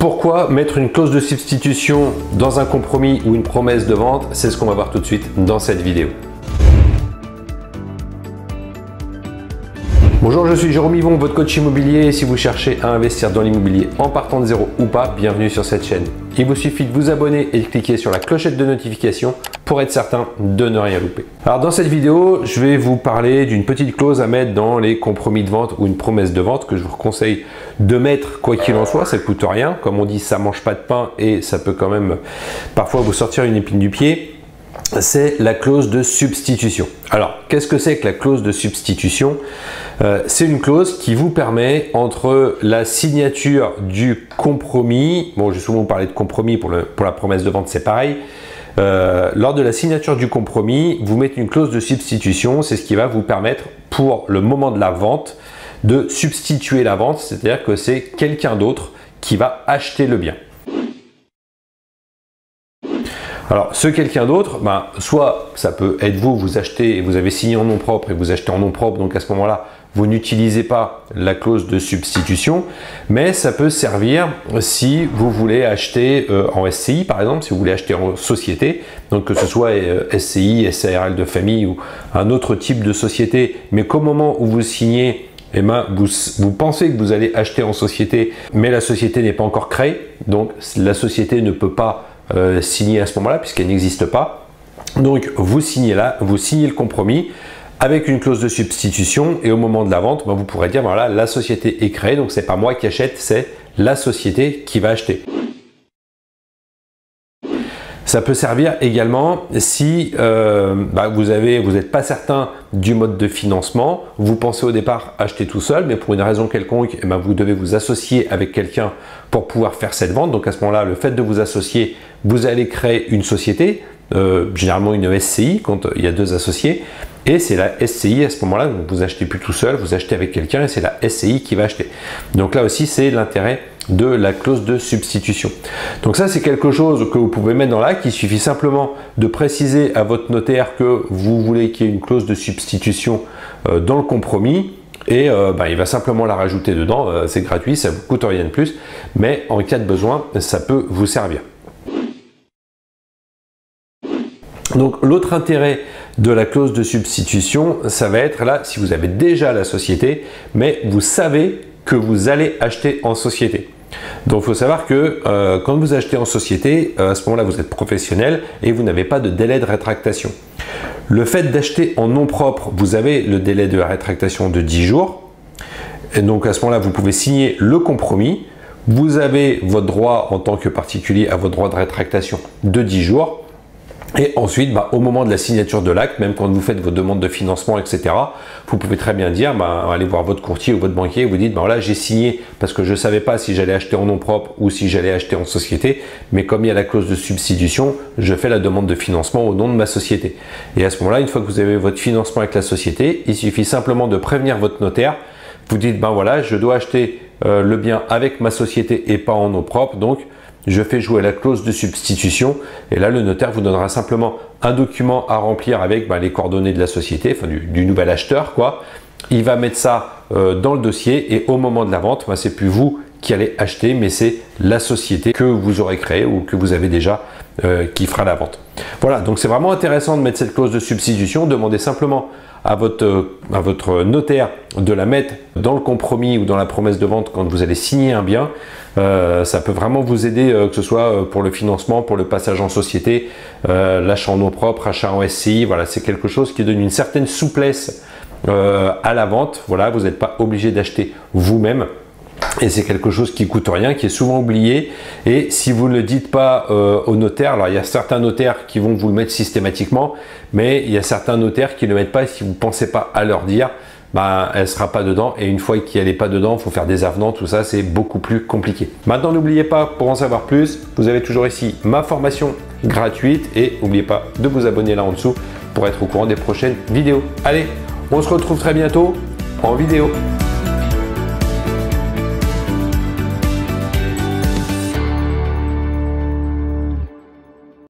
Pourquoi mettre une clause de substitution dans un compromis ou une promesse de vente? C'est ce qu'on va voir tout de suite dans cette vidéo. Bonjour, je suis Jérôme Yvon, votre coach immobilier. Si vous cherchez à investir dans l'immobilier en partant de zéro ou pas, bienvenue sur cette chaîne. Il vous suffit de vous abonner et de cliquer sur la clochette de notification pour être certain de ne rien louper. Alors dans cette vidéo, je vais vous parler d'une petite clause à mettre dans les compromis de vente ou une promesse de vente que je vous conseille de mettre quoi qu'il en soit, ça ne coûte rien. Comme on dit, ça mange pas de pain et ça peut quand même parfois vous sortir une épine du pied c'est la clause de substitution. Alors, qu'est-ce que c'est que la clause de substitution? Euh, C'est une clause qui vous permet, entre la signature du compromis, bon, j'ai souvent parlé de compromis pour, la promesse de vente, c'est pareil, euh, lors de la signature du compromis, vous mettez une clause de substitution, c'est ce qui va vous permettre pour le moment de la vente de substituer la vente, c'est-à-dire que c'est quelqu'un d'autre qui va acheter le bien. Alors, ce quelqu'un d'autre, ben, soit ça peut être vous, vous achetez et vous avez signé en nom propre et vous achetez en nom propre, donc à ce moment-là, vous n'utilisez pas la clause de substitution, mais ça peut servir si vous voulez acheter euh, en SCI par exemple, si vous voulez acheter en société, donc que ce soit euh, SCI, SARL de famille ou un autre type de société, mais qu'au moment où vous signez, eh ben, vous, vous pensez que vous allez acheter en société, mais la société n'est pas encore créée, donc la société ne peut pas euh, signer à ce moment-là puisqu'elle n'existe pas. Donc vous signez là, vous signez le compromis avec une clause de substitution et au moment de la vente, ben, vous pourrez dire voilà la société est créée donc c'est pas moi qui achète, c'est la société qui va acheter. Ça peut servir également si euh, bah, vous n'êtes pas certain du mode de financement, vous pensez au départ acheter tout seul, mais pour une raison quelconque, eh ben, vous devez vous associer avec quelqu'un pour pouvoir faire cette vente. Donc à ce moment-là, le fait de vous associer, vous allez créer une société, euh, généralement une SCI quand il y a deux associés, et c'est la SCI à ce moment-là, vous achetez plus tout seul, vous achetez avec quelqu'un et c'est la SCI qui va acheter. Donc là aussi, c'est l'intérêt de la clause de substitution. Donc ça, c'est quelque chose que vous pouvez mettre dans l'acte. Il suffit simplement de préciser à votre notaire que vous voulez qu'il y ait une clause de substitution euh, dans le compromis et euh, bah, il va simplement la rajouter dedans. Euh, c'est gratuit, ça ne vous coûte rien de plus, mais en cas de besoin, ça peut vous servir. Donc l'autre intérêt de la clause de substitution, ça va être là si vous avez déjà la société, mais vous savez que vous allez acheter en société. Donc il faut savoir que euh, quand vous achetez en société, euh, à ce moment-là vous êtes professionnel et vous n'avez pas de délai de rétractation. Le fait d'acheter en nom propre, vous avez le délai de rétractation de 10 jours. Et donc à ce moment-là, vous pouvez signer le compromis. Vous avez votre droit en tant que particulier à votre droit de rétractation de 10 jours. Et ensuite, bah, au moment de la signature de l'acte, même quand vous faites vos demandes de financement, etc., vous pouvez très bien dire, bah, allez voir votre courtier ou votre banquier vous dites, bah, là j'ai signé parce que je ne savais pas si j'allais acheter en nom propre ou si j'allais acheter en société, mais comme il y a la clause de substitution, je fais la demande de financement au nom de ma société. Et à ce moment-là, une fois que vous avez votre financement avec la société, il suffit simplement de prévenir votre notaire. Vous dites, ben voilà, je dois acheter euh, le bien avec ma société et pas en nom propre, donc je fais jouer la clause de substitution et là le notaire vous donnera simplement un document à remplir avec bah, les coordonnées de la société, enfin du, nouvel acheteur quoi. Il va mettre ça euh, dans le dossier et au moment de la vente, bah, c'est plus vous qui allez acheter, mais c'est la société que vous aurez créée ou que vous avez déjà euh, qui fera la vente. Voilà, donc c'est vraiment intéressant de mettre cette clause de substitution. Demandez simplement à votre, euh, à votre notaire de la mettre dans le compromis ou dans la promesse de vente quand vous allez signer un bien. Euh, ça peut vraiment vous aider, que ce soit pour le financement, pour le passage en société, l'achat en eau propre, achat en SCI. Voilà, c'est quelque chose qui donne une certaine souplesse à la vente. Voilà, vous n'êtes pas obligé d'acheter vous-même. Et c'est quelque chose qui coûte rien, qui est souvent oublié. Et si vous ne le dites pas euh, au notaire, alors il y a certains notaires qui vont vous le mettre systématiquement, mais il y a certains notaires qui ne le mettent pas. Et si vous ne pensez pas à leur dire, bah, elle ne sera pas dedans. Et une fois qu'elle n'est pas dedans, il faut faire des avenants, tout ça, c'est beaucoup plus compliqué. Maintenant, n'oubliez pas, pour en savoir plus, vous avez toujours ici ma formation gratuite. Et n'oubliez pas de vous abonner là en dessous pour être au courant des prochaines vidéos. Allez, on se retrouve très bientôt en vidéo.